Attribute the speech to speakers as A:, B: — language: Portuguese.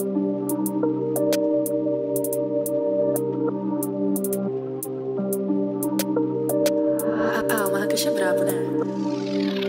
A: Ah, ah, o Marrakech é brabo, né?